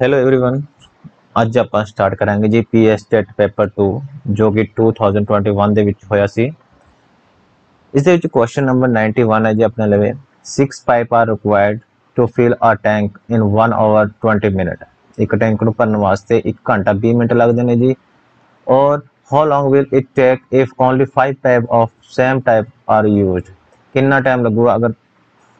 Hello everyone ਅੱਜ ਆਪਾਂ start ਕਰਾਂਗੇ ਜੀ ਪੀਐਸ ਟੈਟ ਪੇਪਰ 2 ਜੋ ਕਿ 2021 ਦੇ ਵਿੱਚ ਹੋਇਆ ਸੀ ਇਸ ਦੇ ਵਿੱਚ ਕੁਐਸਚਨ ਨੰਬਰ 91 ਹੈ ਜੀ ਆਪਣੇ ਲਵੇ 6 pipe are required to fill a tank in 1 hour 20 minute ਇੱਕ ਟੈਂਕ ਨੂੰ ਭਰਨ ਵਾਸਤੇ 1 ਘੰਟਾ 20 ਮਿੰਟ ਲੱਗਦੇ ਨੇ ਜੀ ਔਰ how long will it take if only 5 pipe of same type are used ਕਿੰਨਾ ਟਾਈਮ ਲੱਗੂਗਾ ਅਗਰ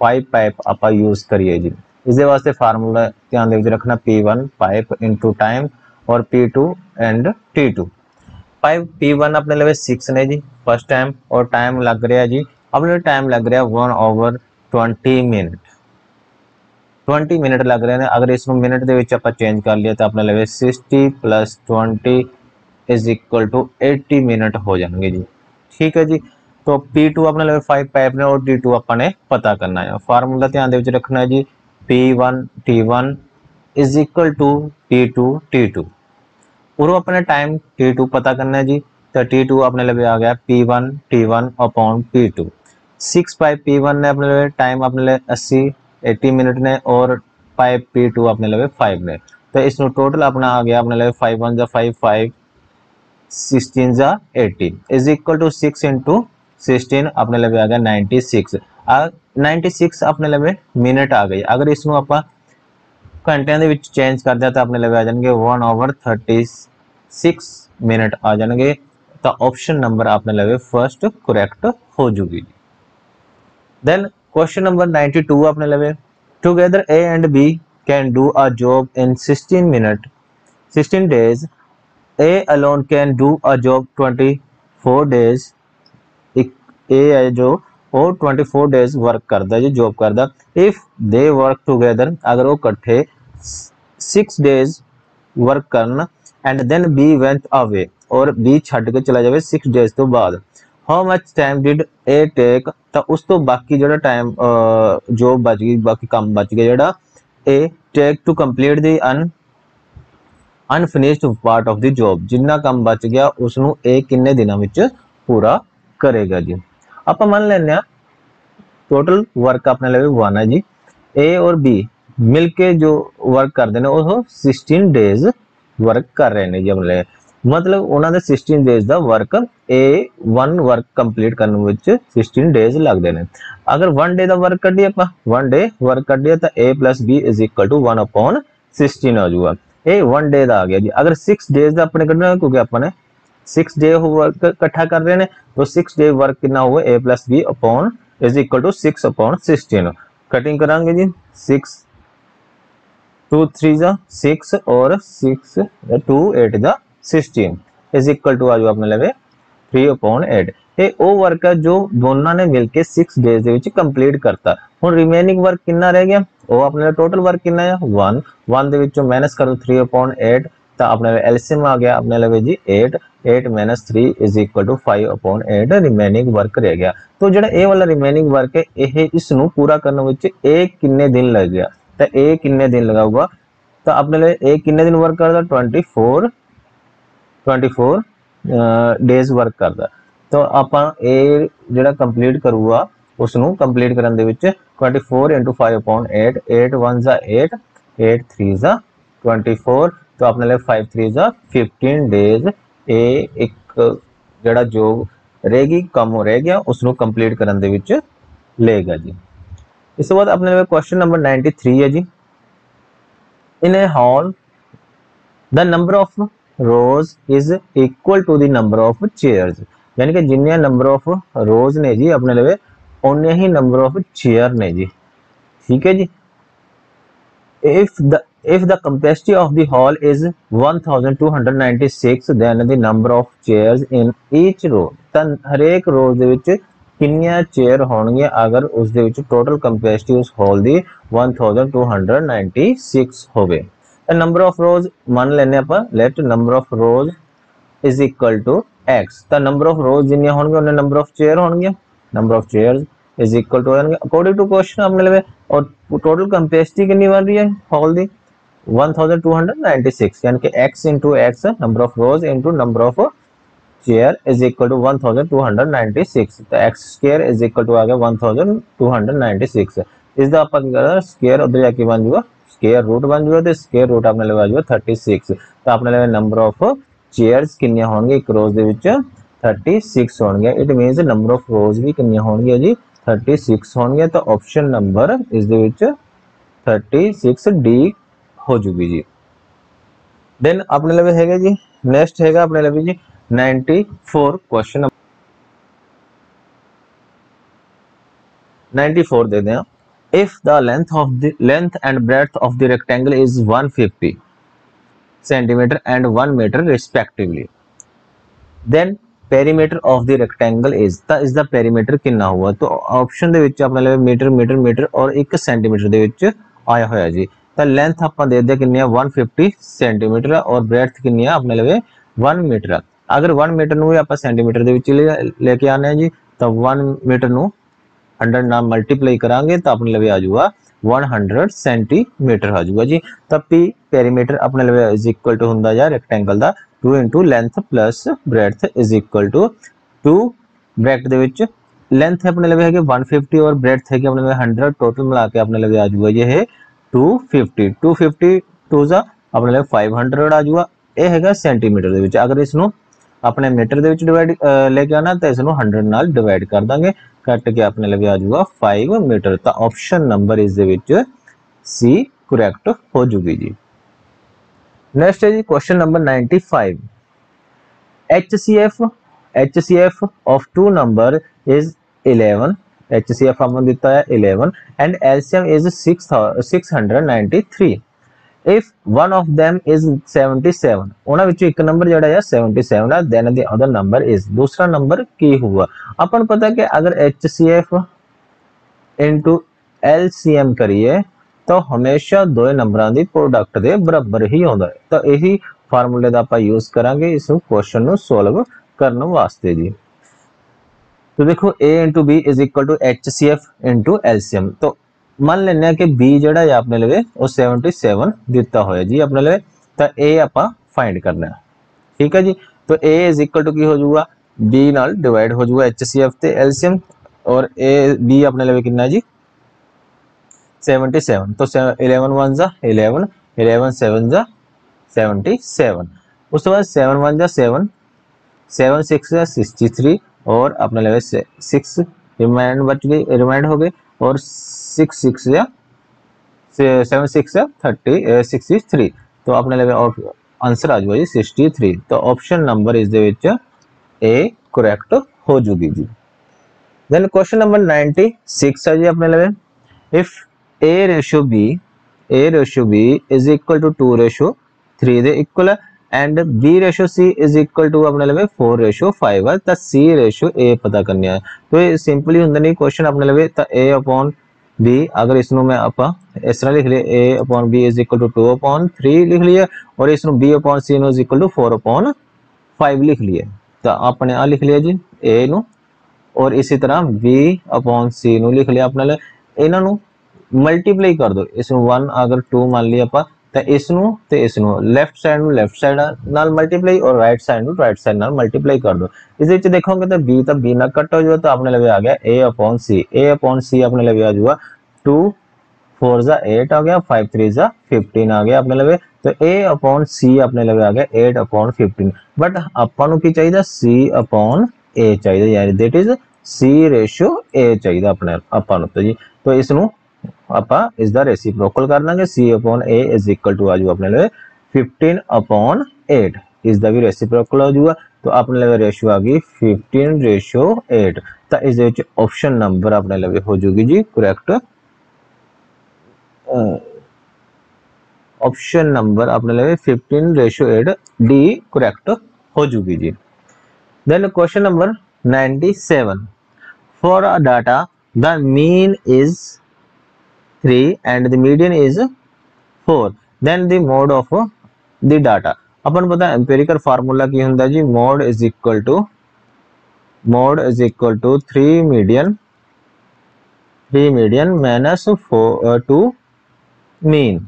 5 ਪਾਈਪ ਆਪਾਂ ਯੂਜ਼ ਕਰੀਏ ਜੀ इस वास्ते फार्मूला ध्यान रखना P one pipe into time और P two and T two pipe P one अपने लगे सिक्स ने जी फ़र्स्ट टाइम और टाइम लग रहा है जी। अपने टाइम लग रहा one over twenty minute twenty minute लग रहे हैं। अगर इस मिनट के आप चेंज कर लिए तो अपने लगे sixty plus twenty is equal to eighty minute हो जाएँगे जी। ठीक है जी। तो पी टू अपने लगे फाइव पाइप ने और D2 अपने पता करना है। फार्मूला ध्यान रखना है जी। P1 T1 is equal to T2 T2 और अपने टाइम T2 पता करना है जी। तो T2 अपने लिए आ गया P1 T1 upon P2 six pipe P1 ने अपने लिए टाइम अपने लिए अस्सी एट्टी मिनट ने और पाइप P2 अपने लिए फाइव ने. तो इस टोटल अपना आ गया, अपने लिए फाइव वन जा फाइव फाइव सिक्सटीन जा eighteen is equal to six into sixteen अपने लिए आ गया नाइनटी सिक्स 96 ਆਪਣੇ ਲਵੇ ਮਿੰਟ ਆ ਗਈ ਅਗਰ ਇਸ ਨੂੰ ਆਪਾਂ ਘੰਟਿਆਂ ਦੇ ਵਿੱਚ ਚੇਂਜ ਕਰਦੇ ਆ ਤਾਂ ਆਪਣੇ ਲਵੇ ਆ ਜਾਣਗੇ 1 ਓਵਰ 36 ਮਿੰਟ ਆ ਜਾਣਗੇ ਤਾਂ ਆਪਸ਼ਨ ਨੰਬਰ ਆਪਣੇ ਲਵੇ ਫਰਸਟ ਕਰੈਕਟ ਹੋ ਜੂਗੀ then question number 92 अपने लवे together a and b can do a job in 16 minute 16 days a alone can do a job 24 days a है जो ਉਹ 24 ਡੇਜ਼ ਵਰਕ ਕਰਦਾ ਜੀ ਜੌਬ ਕਰਦਾ ਇਫ ਦੇ ਵਰਕ ਟੂਗੇਦਰ ਅਗਰ ਉਹ ਇਕੱਠੇ 6 ਡੇਜ਼ ਵਰਕ ਕਰਨ and then B went away ਔਰ ਬੀ ਛੱਡ ਕੇ ਚਲਾ ਜਾਵੇ 6 ਡੇਜ਼ ਤੋਂ ਬਾਅਦ how much time did A take ਤਾਂ ਉਸ ਤੋਂ ਬਾਕੀ ਜਿਹੜਾ ਟਾਈਮ ਜੋਬ ਬਚ ਗਈ ਬਾਕੀ ਕੰਮ ਬਚ ਗਿਆ ਜਿਹੜਾ A take to complete the un unfinished part of the job ਜਿੰਨਾ ਕੰਮ ਬਚ ਗਿਆ ਉਸ ਨੂੰ ਇਹ ਕਿੰਨੇ ਦਿਨਾਂ ਵਿੱਚ ਪੂਰਾ ਕਰੇਗਾ ਜੀ ਆਪਾਂ ਮੰਨ ਲੈਂਦੇ ਆ ਟੋਟਲ ਵਰਕ ਆਪਣੇ ਲਈ 1 ਹੈ ਜੀ A ਔਰ B ਮਿਲ ਕੇ ਜੋ ਵਰਕ ਕਰਦੇ ਨੇ ਉਹ 16 ਡੇਜ਼ ਵਰਕ ਕਰ ਰਹੇ ਨੇ ਜੀ ਆਪਣੇ ਮਤਲਬ ਉਹਨਾਂ ਦੇ 16 ਡੇਜ਼ ਦਾ ਵਰਕ A1 ਵਰਕ ਕੰਪਲੀਟ ਕਰਨ ਵਿੱਚ 16 ਡੇਜ਼ ਲੱਗਦੇ ਨੇ ਅਗਰ 1 ਡੇ ਦਾ ਵਰਕ ਕੱਢੀਏ ਆਪਾਂ 1 ਡੇ ਵਰਕ ਕੱਢੀਏ ਤਾਂ A B 1 upon 16 ਹੋ ਜਾਊਗਾ ਇਹ 1 ਡੇ ਦਾ ਆ ਗਿਆ ਜੀ ਅਗਰ 6 ਡੇਜ਼ ਦਾ ਆਪਣੇ ਕੱਢਣਾ ਕਿਉਂਕਿ ਆਪਾਂ ਨੇ 6 डे वर्क इकट्ठा कर रहे हैं तो 6 डे वर्क कितना हुआ a plus B upon is equal to 6 upon 16 cutting कराएंगे जी 6 टू थ्री जा सिक्स और सिक्स टू एट जा सिक्सटीन इज इक्वल टू आ जाओ अपने लगे थ्री अपॉन एट ਇਹ ਉਹ ਵਰਕ ਹੈ ਜੋ ਦੋਨਾਂ ਨੇ ਮਿਲ ਕੇ 6 ਡੇਜ਼ ਦੇ ਵਿੱਚ ਕੰਪਲੀਟ ਕਰਤਾ ਹੁਣ ਰਿਮੇਨਿੰਗ ਵਰਕ ਕਿੰਨਾ ਰਹਿ ਗਿਆ ਉਹ ਆਪਣੇ ਟੋਟਲ ਵਰਕ ਕਿੰਨਾ ਹੈ 1 1 ਦੇ ਵਿੱਚੋਂ ਮਾਈਨਸ ਕਰੋ 3/8 ਤਾਂ ਆਪਣੇ ਐਲਸੀਐਮ ਆ ਗਿਆ ਆਪਣੇ ਲਵੇ ਜੀ 8 8 3 5 8 ਰਿਮੇਨਿੰਗ ਵਰਕ ਰਹਿ ਗਿਆ ਤੋਂ ਜਿਹੜਾ ਇਹ ਵਾਲਾ ਰਿਮੇਨਿੰਗ ਵਰਕ ਹੈ ਇਹ ਇਸ ਨੂੰ ਪੂਰਾ ਕਰਨ ਵਿੱਚ ਇਹ ਕਿੰਨੇ ਦਿਨ ਲੱਗ ਗਿਆ ਤਾਂ ਇਹ ਕਿੰਨੇ ਦਿਨ ਲਗਾਊਗਾ ਤਾਂ ਆਪਣੇ ਲਈ ਇਹ ਕਿੰਨੇ ਦਿਨ ਵਰਕ ਕਰਦਾ 24 24 ਡੇਜ਼ ਵਰਕ ਕਰਦਾ ਤਾਂ ਆਪਾਂ ਇਹ ਜਿਹੜਾ ਕੰਪਲੀਟ ਕਰੂਗਾ ਉਸ ਨੂੰ ਕੰਪਲੀਟ ਕਰਨ ਦੇ ਵਿੱਚ 24 5 8 8 1 8 8 3 24 तो अपने लिए फाइव थ्री जा फिफ्टीन डेज ਇਹ ਇੱਕ ਜਿਹੜਾ ਜੋਬ ਰਹੇਗੀ ਕੰਮ ਰਹਿ ਗਿਆ ਉਸ ਨੂੰ ਕੰਪਲੀਟ ਕਰਨ ਦੇ ਵਿੱਚ ਲਏਗਾ ਜੀ ਇਸ ਤੋਂ ਬਾਅਦ ਆਪਣੇ ਲਈ ਕੁਐਸਚਨ ਨੰਬਰ 93 ਹੈ ਜੀ in a hall the number of rows is equal to the number of chairs ਯਾਨੀ ਕਿ ਜਿੰਨੇ ਨੰਬਰ ਆਫ ਰੋਜ਼ ਨੇ ਜੀ ਆਪਣੇ ਲਈ ਉਹਨੇ ਹੀ ਨੰਬਰ ਆਫ ਚੇਅਰ ਨੇ ਜੀ ਠੀਕ ਹੈ ਜੀ if the if the capacity of the hall is 1296 then the number of chairs in each row ਤਾਂ ਹਰੇਕ ਰੋ ਦੇ ਵਿੱਚ ਕਿੰਨੀਆਂ ਚੇਅਰ ਹੋਣਗੀਆਂ ਅਗਰ ਉਸ ਦੇ ਵਿੱਚ ਟੋਟਲ ਕੈਪੈਸਿਟੀ ਉਸ ਹਾਲ ਦੀ 1296 ਹੋਵੇ ਤਾਂ ਨੰਬਰ ਆਫ ਰੋਜ਼ ਮੰਨ ਲੈਨੇ ਆਪਾਂ let number of rows is equal to x ਤਾਂ ਨੰਬਰ ਆਫ ਰੋਜ਼ ਜਿੰਨੀਆਂ ਹੋਣਗੀਆਂ ਉਹਨੇ ਨੰਬਰ ਆਫ ਚੇਅਰ ਹੋਣਗੀਆਂ number of chairs is equal to according to question ਆਪਣੇ ਲਵੇ ਔਰ ਟੋਟਲ ਕੈਪੈਸਿਟੀ ਕਿੰਨੀ ਬਣ ਰਹੀ ਹੈ ਹਾਲ ਦੀ 1296 यानी कि x into x number of rows into number of chair is equal to 1296 तो x square is equal to आ गया 1296 ਇਸ ਦਾ ਆਪਾਂ ਕੀ ਕਰਨਾ ਸਕੁਅਰ ਉਧਰ ਜਾ ਕੇ ਬਣ ਜੂਗਾ ਸਕੁਅਰ ਰੂਟ ਬਣ ਜੂਗਾ ਤੇ ਸਕੁਅਰ ਰੂਟ ਆਪਣੇ ਲਈ ਆ ਜਾਊਗਾ 36 ਤਾਂ ਆਪਣੇ ਲਈ ਨੰਬਰ ਆਫ ਚੇਅਰਸ ਕਿੰਨੀਆਂ ਹੋਣਗੇ ਇੱਕ ਰੋਜ਼ ਦੇ ਵਿੱਚ 36 ਹੋਣਗੇ it means number of rows ਵੀ ਕਿੰਨੀਆਂ ਹੋਣਗੀਆਂ ਜੀ 36 ਹੋਣਗੀਆਂ ਤਾਂ ਆਪਸ਼ਨ ਨੰਬਰ ਇਸ ਦੇ ਵਿੱਚ 36 ਡੀ ਹੋ ਜੂਗੀ ਜੀ ਦੈਨ ਆਪਣੇ ਲਈ ਹੈਗਾ ਜੀ ਨੈਕਸਟ ਹੈਗਾ ਆਪਣੇ ਲਈ ਜੀ 94 ਕੁਐਸਚਨ 94 ਦੇ ਦਿਆਂ if the length of the length and breadth of the rectangle is 150 centimeter and 1 meter respectively then perimeter of the rectangle is ਤਾਂ ਇਸ ਦਾ perimeter ਕਿੰਨਾ ਹੋਊਗਾ ਤਾਂ ਆਪਸ਼ਨ ਦੇ ਵਿੱਚ ਆਪਣੇ ਲਈ ਮੀਟਰ ਮੀਟਰ ਮੀਟਰ ਔਰ 1 ਸੈਂਟੀਮੀਟਰ ਦੇ ਵਿੱਚ ਆਇਆ ਹੋਇਆ ਜੀ ਤਾਂ ਲੈਂਥ ਆਪਾਂ ਦੇ ਦਿਆ ਕਿੰਨੀ ਆ 150 ਸੈਂਟੀਮੀਟਰ ਔਰ ਬ੍ਰੈਡਥ ਕਿੰਨੀ ਆ ਆਪਣੇ ਲਈ 1 ਮੀਟਰ ਅਗਰ 1 ਮੀਟਰ ਨੂੰ ਵੀ ਆਪਾਂ ਸੈਂਟੀਮੀਟਰ ਦੇ ਵਿੱਚ ਲੈ ਕੇ ਆਨੇ ਆ ਜੀ ਤਾਂ 1 ਮੀਟਰ ਨੂੰ 100 ਨਾਲ ਮਲਟੀਪਲਾਈ ਕਰਾਂਗੇ ਤਾਂ ਆਪਣੇ ਲਈ ਆ ਜਾਊਗਾ 100 ਸੈਂਟੀਮੀਟਰ ਆ ਜਾਊਗਾ ਜੀ ਤਾਂ p ਪੈਰੀਮੀਟਰ ਆਪਣੇ ਲਈ ਇਜ਼ ਇਕੁਅਲ ਟੂ ਹੁੰਦਾ ਜਾਂ rectangle the 2 length plus breadth is equal to 2 bracket ਦੇ ਵਿੱਚ ਲੈਂਥ ਆਪਣੇ ਲਈ ਹੈਗੇ 150 ਔਰ ਬ੍ਰੈਡਥ ਹੈਗੇ ਆਪਣੇ ਲਈ 100 ਟੋਟਲ ਮਿਲਾ ਕੇ ਆਪਣੇ ਲਈ ਆ ਜਾਊਗਾ ਜੀ ਇਹ 250 250 2 ਦਾ ਆਪਣੇ ਲਈ 500 ਆ ਜਾਊਗਾ ਇਹ ਹੈਗਾ ਸੈਂਟੀਮੀਟਰ ਦੇ ਵਿੱਚ ਅਗਰ ਇਸ ਨੂੰ ਆਪਣੇ ਮੀਟਰ ਦੇ ਵਿੱਚ ਡਿਵਾਈਡ ਲੈ ਕੇ ਆਣਾ ਤਾਂ ਇਸ ਨੂੰ 100 ਨਾਲ ਡਿਵਾਈਡ ਕਰ ਦਾਂਗੇ ਕੱਟ ਕੇ ਆਪਣੇ ਲਈ ਆ ਜਾਊਗਾ 5 ਮੀਟਰ ਤਾਂ ਆਪਸ਼ਨ ਨੰਬਰ ਇਸ ਦੇ ਵਿੱਚ ਸੀ ਕਰੈਕਟ ਹੋ ਜੂਗੀ ਜੀ ਨੈਕਸਟ ਹੈ ਜੀ question number 95 HCF HCF of two number is 11 HCF हमने ਦਿੱਤਾ ਹੈ 11 and LCM is 693 if one of them is 77 ਉਹਨਾਂ ਵਿੱਚੋਂ ਇੱਕ ਨੰਬਰ ਜਿਹੜਾ ਹੈ 77 ਹੈ then the other number is ਦੂਸਰਾ ਨੰਬਰ ਕੀ ਹੋਊਗਾ ਆਪਾਂ ਨੂੰ ਪਤਾ ਕਿ ਅਗਰ HCF into LCM ਕਰੀਏ ਤਾਂ ਹਮੇਸ਼ਾ ਦੋਏ ਨੰਬਰਾਂ ਦੀ ਪ੍ਰੋਡਕਟ ਦੇ ਬਰਾਬਰ ਹੀ ਆਉਂਦਾ ਹੈ ਤਾਂ ਇਹੀ ਫਾਰਮੂਲੇ ਦਾ ਆਪਾਂ ਯੂਜ਼ ਕਰਾਂਗੇ ਇਸ ਕੁਐਸਚਨ ਨੂੰ ਸੋਲਵ ਕਰਨ ਵਾਸਤੇ ਜੀ तो देखो a into B is equal to H C F into LCM तो ਮੰਨ ਲੈਂਦੇ ਆ ਕਿ b ਜਿਹੜਾ ਹੈ ਆਪਣੇ ਲਵੇ ਉਹ 77 ਦਿੱਤਾ ਹੋਇਆ ਜੀ ਆਪਣੇ ਲਵੇ ਤਾਂ a ਆਪਾਂ ਫਾਈਂਡ ਕਰਨਾ ਹੈ ਠੀਕ ਹੈ ਜੀ ਤਾਂ a ਇਜ਼ ਇਕੁਅਲ ਟੂ ਕੀ ਹੋ ਜਾਊਗਾ b ਨਾਲ ਡਿਵਾਈਡ ਹੋ ਜਾਊਗਾ HCF ਤੇ LCM ਔਰ a b ਆਪਣੇ ਲਵੇ ਕਿੰਨਾ ਜੀ 77 तो 11 वन जा 11 11 7 जा 77 ਉਸ ਤੋਂ ਬਾਅਦ 7 1 जा 7 7 6 जा 63 और अपने लेवल से 6 रिमाइंड बच गई रिमाइंड हो गए और 6 6 या 7 6 या 30 63 तो अपने लेवल आंसर आ जाएगा जी 63 तो ऑप्शन नंबर इस दे विच ए करेक्ट हो जूगी जी देन क्वेश्चन नंबर 96 है जी अपने level if a ratio b a ratio b is equal to 2 ratio 3 ਦੇ ਇਕੁਅਲ ਹੈ and B ratio C is equal to अपने लिए फोर रेशो फाइव है तो सी रेशो ए पता करनी है। तो ये सिंपली होंगे नहीं क्वेश्चन अपने लिए तो ए अपॉन बी अगर इस मैं आप, इस तरह लिख लिए A upon B is equal to two upon three लिख लिए, और इस B upon C is equal to four upon five लिख लिए। तो आपने आ लिख लिया जी ए न, और इसी तरह बी अपॉन सी लिख लिया अपने लिए इन्हों मल्टीप्लाई कर दो इस वन अगर टू मान लिया आप 1 ਅਗਰ 2 ਮੰਨ ਲਈ ਆਪਾਂ ਤਾਂ ਇਸ ਨੂੰ ਤੇ ਇਸ ਨੂੰ ਲੈਫਟ ਸਾਈਡ ਨੂੰ ਲੈਫਟ ਸਾਈਡ ਨਾਲ ਮਲਟੀਪਲਾਈ ਔਰ ਰਾਈਟ ਸਾਈਡ ਨੂੰ ਰਾਈਟ ਸਾਈਡ ਨਾਲ ਮਲਟੀਪਲਾਈ ਕਰ ਦੋ ਇਸ ਵਿੱਚ ਦੇਖੋਗੇ ਤਾਂ b ਤਾਂ b ਨਾਲ ਕੱਟ ਹੋ ਜਾਊਗਾ ਤਾਂ ਆਪਣੇ ਲਈ ਆ ਗਿਆ a c a c ਆਪਣੇ ਲਈ ਆ ਜਾਊਗਾ 2 4 za 8 ਆ ਗਿਆ 5 3 za 15 ਆ ਗਿਆ ਆਪਣੇ ਲਈ ਤਾਂ a c ਆਪਣੇ ਲਈ ਆ ਗਿਆ 8 15 ਬਟ ਆਪਾਂ ਨੂੰ ਕੀ ਚਾਹੀਦਾ c a ਚਾਹੀਦਾ ਯਾਨੀ that is c ratio a ਚਾਹੀਦਾ ਆਪਣੇ ਆਪਾਂ ਨੂੰ ਤਾਂ ਜੀ ਤਾਂ आज अपने लिए 15 8 भी आज हुआ तो अपने लिए आ गई 15 8 तो इस ऑप्शन नंबर अपने लिए हो जी करेक्ट ऑप्शन नंबर अपने लिए 15 8 डी करेक्ट हो जी. Then question number 97 for a data the mean is 3 and the median is 4 then the mode of the data ਆਪਾਂ ਨੂੰ ਪਤਾ empirical formula ਕੀ ਹੁੰਦਾ ਜੀ mode is equal to mode is equal to 3 median 3 median minus 4 uh, 2 mean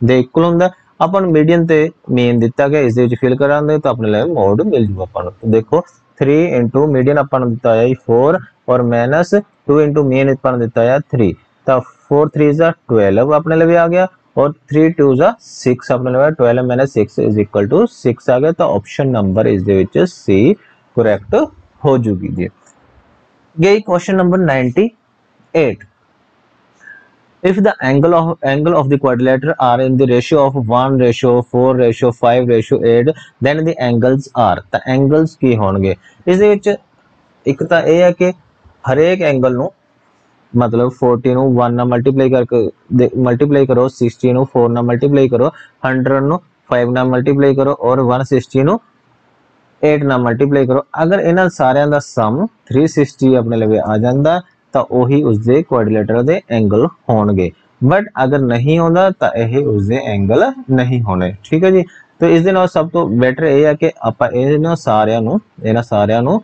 ਦੇ equal ਹੁੰਦਾ ਆਪਾਂ ਨੂੰ median ਤੇ ਮੀਨ ਦਿੱਤਾ ਗਿਆ ਇਸ ਦੇ ਵਿੱਚ ਫਿਲ ਕਰਾਂਗੇ ਤਾਂ ਆਪਣੇ ਲਈ ਮੋਡ ਮਿਲ ਜੂਗਾ ਆਪਾਂ ਨੂੰ ਦੇਖੋ 3 ਮੀਡੀਅਨ ਆਪਾਂ ਨੂੰ ਦਿੱਤਾ ਹੈ 4 ਔਰ ਮਾਈਨਸ 2 ਮੀਨ ਆਪਾਂ ਨੂੰ ਦਿੱਤਾ ਹੈ 3 ਤਾਂ 4 3 is 12 ਆਪਣੇ ਲਈ ਆ ਗਿਆ और थ्री टू जा सिक्स अपने लगा twelve minus six is equal to six आ गया तो ऑप्शन नंबर इस ਦੇ ਵਿੱਚ ਸੀ ਕਰੈਕਟ ਹੋ ਜੂਗੀ ਜੀ ਗਈ question number 98 if the angle of angle of the quadrilateral are in the ratio of 1 ratio 4 ratio 5 ratio 8 then the angles are ਤਾਂ angles ਕੀ ਹੋਣਗੇ ਇਸ ਦੇ ਵਿੱਚ ਇੱਕ ਤਾਂ ਇਹ ਹੈ ਕਿ ਹਰੇਕ ਐਂਗਲ ਨੂੰ ਮਤਲਬ 40 ਨੂੰ 1 ਨਾਲ ਮਲਟੀਪਲਾਈ ਕਰਕੇ ਮਲਟੀਪਲਾਈ ਕਰੋ 60 ਨੂੰ 4 ਨਾਲ ਮਲਟੀਪਲਾਈ ਕਰੋ 100 ਨੂੰ 5 ਨਾਲ ਮਲਟੀਪਲਾਈ ਕਰੋ ਔਰ 160 ਨੂੰ 8 ਨਾਲ ਮਲਟੀਪਲਾਈ ਕਰੋ। ਅਗਰ ਇਹਨਾਂ ਸਾਰਿਆਂ ਦਾ ਸਮ 360 ਆਪਣੇ ਲਵੇ ਆ ਜਾਂਦਾ, ਤਾਂ ਉਹੀ ਉਸਦੇ ਕੁਆਡਰੀਲੇਟਰਲ ਦੇ ਐਂਗਲ ਹੋਣਗੇ। ਬਟ ਅਗਰ ਨਹੀਂ ਆਉਂਦਾ, ਤਾਂ ਇਹ ਉਸਦੇ ਐਂਗਲ ਨਹੀਂ ਹੋਣੇ। ਠੀਕ ਹੈ ਜੀ? ਤਾਂ ਇਸ ਦੇ ਨਾਲ ਸਭ ਤੋਂ ਬੈਟਰ ਇਹ ਹੈ ਕਿ ਆਪਾਂ ਇਹਨਾਂ ਸਾਰਿਆਂ ਨੂੰ, ਇਹਨਾਂ ਸਾਰਿਆਂ ਨੂੰ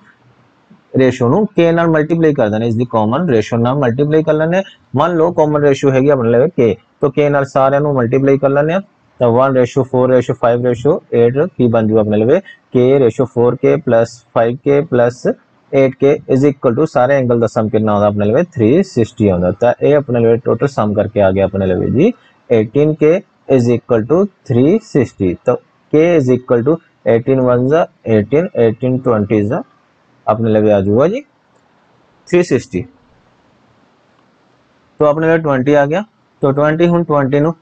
ਰੇਸ਼ੋ ਨੂੰ k ਨਾਲ ਮਲਟੀਪਲਾਈ ਕਰ ਦੇਣਾ ਇਸ ਦੀ ਕਾਮਨ ਰੇਸ਼ੋ ਨਾਲ ਮਲਟੀਪਲਾਈ ਕਰ ਲੈਣੇ ਮੰਨ ਲਓ ਕਾਮਨ ਰੇਸ਼ੋ ਹੈਗੀ ਆਪਣੇ ਲਈ k ਤਾਂ k ਨਾਲ ਸਾਰਿਆਂ ਨੂੰ ਮਲਟੀਪਲਾਈ ਕਰ ਲੈਣੇ ਆ ਤਾਂ 1 ਰੇਸ਼ੋ 4 ਰੇਸ਼ੋ 5 ਰੇਸ਼ੋ 8 ਕੀ ਬਣ ਜੂ ਆਪਣੇ ਲਈ k ratio 4k 5k 8k is equal to ਸਾਰੇ ਐਂਗਲ ਦਾ ਸਮ ਕਿੰਨਾ ਆਉਂਦਾ ਆਪਣੇ ਲਈ 360 ਆਉਂਦਾ ਤਾਂ ਇਹ ਆਪਣੇ ਲਈ ਟੋਟਲ ਸਮ ਕਰਕੇ ਆ ਗਿਆ ਆਪਣੇ ਲਈ ਜੀ 18k is equal to 360 ਤਾਂ k is equal to 18 ones are 18 18 20s are अपने लगे आ जाऊगा जी 360 तो अपने लिए 20 आ गया तो 20 हूँ 20 ਨੂੰ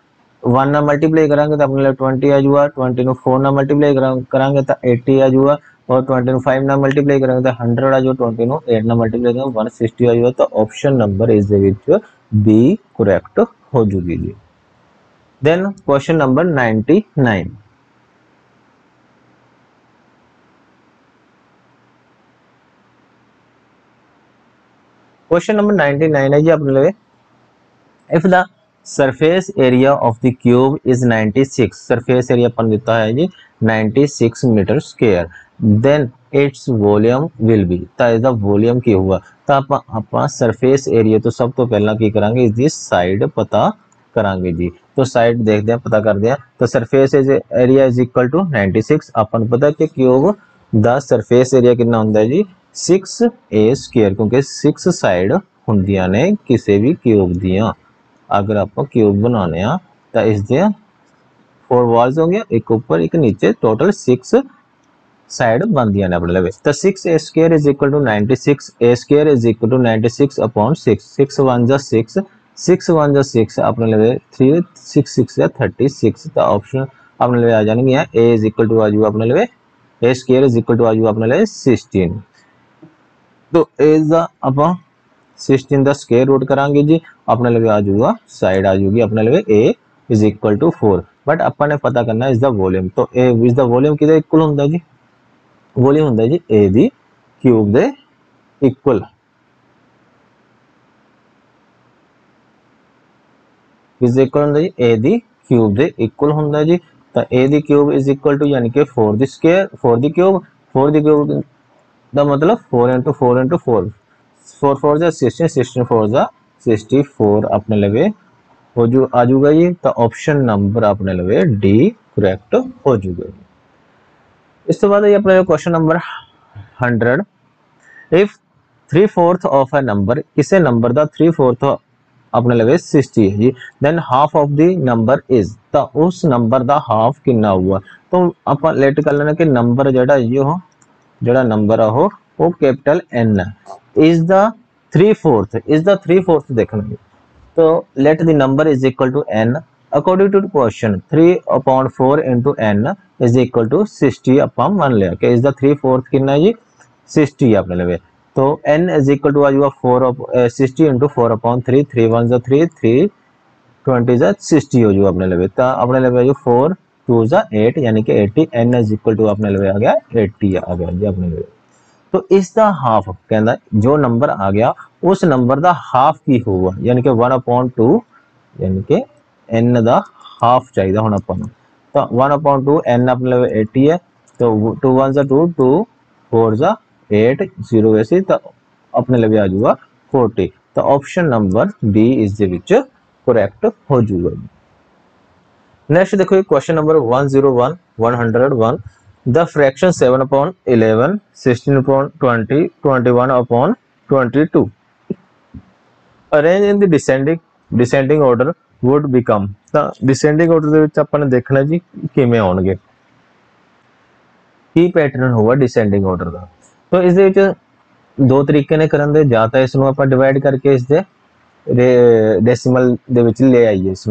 1 ਨਾਲ ਮਲਟੀਪਲਾਈ ਕਰਾਂਗੇ ਤਾਂ ਆਪਣੇ ਲਈ 20 ਆ ਜਾਊਗਾ 20 ਨੂੰ 4 ਨਾਲ ਮਲਟੀਪਲਾਈ ਕਰਾਂਗੇ ਤਾਂ 80 ਆ ਜਾਊਗਾ और 20 ਨੂੰ 5 ਨਾਲ ਮਲਟੀਪਲਾਈ ਕਰਾਂਗੇ ਤਾਂ 100 ਆ ਜਾਊਗਾ 20 ਨੂੰ 8 ਨਾਲ ਮਲਟੀਪਲਾਈ ਕਰਾਂਗੇ 160 ਆ ਜਾਊਗਾ ਤਾਂ ਆਪਸ਼ਨ ਨੰਬਰ ਇਸ ਦੇ ਵਿੱਚ ਬੀ ਕਰੈਕਟ ਹੋ ਜੂਗੀ ਜੀ then question number 99 question number 99 है जी अपने लिए if the surface area of the cube is 96 surface area अपन देता है जी 96 meter square then its volume will be ਤਾਂ ਇਹਦਾ ਵੋਲਿਊਮ ਕੀ ਹੋਊਗਾ ਤਾਂ ਆਪਾਂ ਆਪਾਂ ਸਰਫੇਸ ਏਰੀਆ ਤੋਂ ਸਭ ਤੋਂ ਪਹਿਲਾਂ ਕੀ ਕਰਾਂਗੇ ਇਸ ਦੀ ਸਾਈਡ ਪਤਾ ਕਰਾਂਗੇ ਜੀ ਤਾਂ ਸਾਈਡ ਦੇਖਦੇ ਆ ਪਤਾ ਕਰਦੇ ਆ ਤਾਂ surface area is equal to 96 ਆਪਾਂ ਨੂੰ ਪਤਾ ਕਿ ਕਿਊਬ ਦਾ ਸਰਫੇਸ ਏਰੀਆ ਕਿੰਨਾ ਹੁੰਦਾ ਹੈ ਜੀ 6 a ਸਕੁਅਰ ਕਿਉਂਕਿ 6 ਸਾਈਡ ਹੁੰਦੀਆਂ ਨੇ ਕਿਸੇ ਵੀ ਕਿਊਬ ਦੀਆਂ ਅਗਰ ਆਪਾਂ ਕਿਊਬ ਬਣਾਉਣੇ ਆ ਤਾਂ ਇਸ ਦੇ 4 ਵਾਲਸ ਹੋਣਗੇ ਇੱਕ ਉੱਪਰ ਇੱਕ ਨੀਚੇ ਟੋਟਲ 6 ਸਾਈਡ ਬਣਦੀਆਂ ਨੇ ਆਪਣੇ ਲਈ ਤਾਂ 6 a square is equal to 96 a square is equal to 96 upon 6 6 1 ਜਾ 6 6 1 ਜਾ 6 ਆਪਣੇ ਲਈ 3 6 6 ਜਾਂ 36 ਤਾਂ ਆਪਸ਼ਨ ਆਪਣੇ ਲਈ ਆ ਜਾਣਗੀਆਂ a ਇਜ਼ ਇਕੁਅਲ ਟੂ ਆ ਜੂ ਆਪਣੇ ਲਈ a square is equal to ਆ ਜੂ ਆਪਣੇ ਲਈ 16 तो एज द ਆਪਾਂ 16 ਦਾ ਸਕੁਅਰ ਰੂਟ ਕਰਾਂਗੇ ਜੀ ਆਪਣੇ ਲਈ ਆ ਜਾਊਗਾ ਸਾਈਡ ਆ ਜਾਊਗੀ ਆਪਣੇ ਲਈ a is equal to 4 but ਆਪਾਂ ਨੇ ਪਤਾ ਕਰਨਾ ਇਸ ਦਾ ਵੋਲਿਊਮ ਤੋਂ a ਇਸ ਦਾ ਵੋਲਿਊਮ ਕਿਹਦੇ ਇਕੁਅਲ ਹੁੰਦਾ ਜੀ ਵੋਲਿਊਮ ਹੁੰਦਾ ਜੀ a ਦੀ ਕਿਊਬ ਦੇ ਇਕੁਅਲ ਇਸ ਦੇ ਇਕੁਅਲ ਹੁੰਦਾ ਜੀ a ਦੀ ਕਿਊਬ ਦੇ ਇਕੁਅਲ ਹੁੰਦਾ ਜੀ ਤਾਂ a the cube is equal to ਯਾਨੀ ਕਿ 4 ਦੀ square 4 the cube 4 the cube the मतलब four into four into four four four जा सिक्सटीन सिक्सटीन फोर जा सिक्सटी फोर अपने लगे, हो जू, आ जूगा ये तो ऑप्शन नंबर अपने लगे डी करैक्ट हो जूगा। इस तो बाद ये अपने question number hundred if three fourth of a number किसी नंबर का थ्री फोर्थ अपने लगे सिक्सटी है जी then half of the number is तो उस नंबर का हाफ़ कि हुआ? तो आप लेट कर लेना कि नंबर जोड़ा ये हो जो नंबर है वो कैपिटल एन है। Is the three fourth is the three fourth देखना तो let the number is equal to N according to question three upon four into N is equal to sixty upon मान लिया कि is the three fourth कितना जी? Sixty आपने लगे तो N is equal to आज four sixty into four upon three three one जो three three twenty जो सिक्सटी हो जाए अपने लगे तो अपने लगे जो फोर टू ज़ा एट यानी कि eighty N is equal to अपने लिए आ गया एटी आ गया जी अपने लिए। तो इस द हाफ़ कहना जो नंबर आ गया, उस नंबर का हाफ़ की होगा, यानी कि वन अपॉइंट टू यानी कि एन का हाफ़ चाहिए हम अपन तो वन अपॉइंट टू एन अपने लिए एटी है तो टू वन ज़ा टू टू फोर ज़ा एट ज़ीरो वैसे तो अपने लिए आ जाऊगा फोर्टी तो option number B is correct हो जाएगा। B ਇਸ ਦੇ ਵਿੱਚ ਕਰੈਕਟ ਹੋ ਜਾਊਗਾ ਨੈਕਸਟ ਦੇਖੋ question number 101 101 the fraction 7 upon 11 16 upon 20 21 upon 22 arrange in the descending descending order would become ਤਾਂ ਡਿਸੈਂਡਿੰਗ ਆਰਡਰ ਦੇ ਵਿੱਚ ਆਪਾਂ ਨੇ ਦੇਖਣਾ ਜੀ ਕਿਵੇਂ ਆਉਣਗੇ ਕੀ ਪੈਟਰਨ ਹੋਊਗਾ ਡਿਸੈਂਡਿੰਗ ਆਰਡਰ ਦਾ ਤਾਂ ਇਸ ਦੇ ਵਿੱਚ ਦੋ ਤਰੀਕੇ ਨੇ ਕਰਨ ਦੇ ਜਾਂ ਤਾਂ ਇਸ ਨੂੰ ਆਪਾਂ ਡਿਵਾਈਡ ਕਰਕੇ ਇਸ ਦੇ डेसीमल ले आईए इस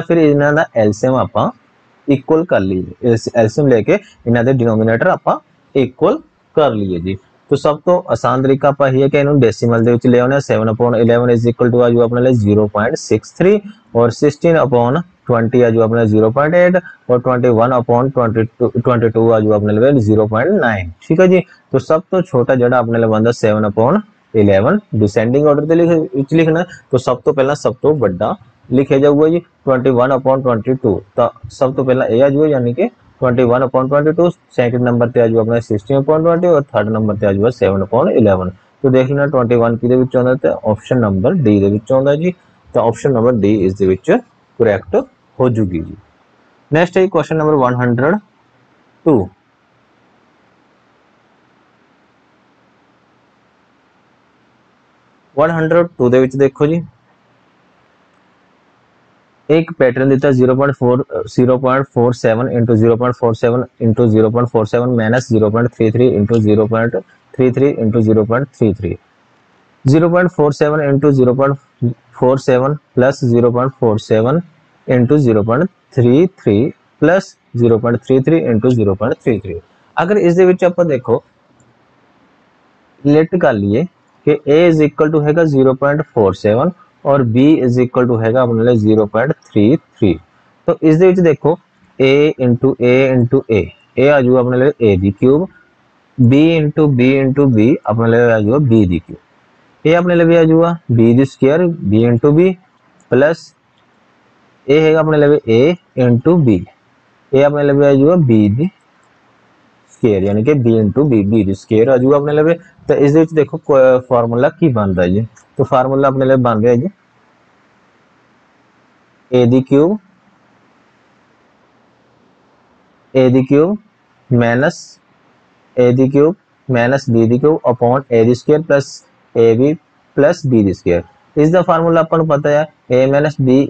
फिर इन्होंने का एलसीएम आपल कर लीए एलसीएम लेके इन्हों के डिनोमीनेटर आपल कर लीए जी। तो सब तो आसान तरीका आप ही है कि इन्होंने decimal eleven upon eleven is equal to आज अपने लिए ज़ीरो पॉइंट सिक्स थ्री और सिक्सटीन अपॉन ट्वेंटी आज अपने ज़ीरो पॉइंट एट और twenty one upon twenty two twenty two आज अपने लिए ज़ीरो पॉइंट नाइन ठीक है जी? तो सब तो छोटा जोड़ा अपने लिए बनता seven upon eleven descending order लिख, लिखना तो सब तो पहला सब तो बड़ा लिखे जाऊगा जी twenty one upon twenty two तो सब तो पहला ए आ जाऊ यानी कि twenty one upon twenty two second number से आ जाओ अपना सिक्सटीन अपॉन ट्वेंटी और थर्ड नंबर से आ जाओ सैवन अपॉन इलेवन तो देख लेना ट्वेंटी वन की ऑप्शन नंबर डी के आता जी। तो option number D is correct हो जूगी जी। नैक्सट है question number one hundred two one hundred two देखो जी एक पैटर्न दिता zero point four zero point four seven into zero point four seven into zero point four seven minus zero point three three into zero point three three into zero point three three zero point four seven into zero point four seven plus zero point four seven into zero point three three plus zero point three three into zero point three three अगर इस देखो लिट कर लीए देखो कि a is equal to है four seven और b इज़ इक्वल टू है अपने थ्री थ्री तो इस देखो, a into a into a a आ जाऊगा अपने लिए a the cube b into B into B अपने लिए आ जाऊगा बी दी क्यूब ए अपने लिए आ जाऊगा B the square B into B plus a है अपने लिए ए इंटू बी ए अपने लिए आ जाऊगा बी दी स्केयर यानी कि बी इंटू बी बी दी स्केयर आ जाऊगा अपने लिए। तो इस देखो फॉर्मूला की बन रहा है जी तो फार्मूला अपने लिए बन रहा है जी ए दी क्यूब ए दी क्यूब माइनस ए दी क्यूब माइनस बी दी cube upon A the square plus a B plus B the square इस फार्मूला अपन पता है a minus B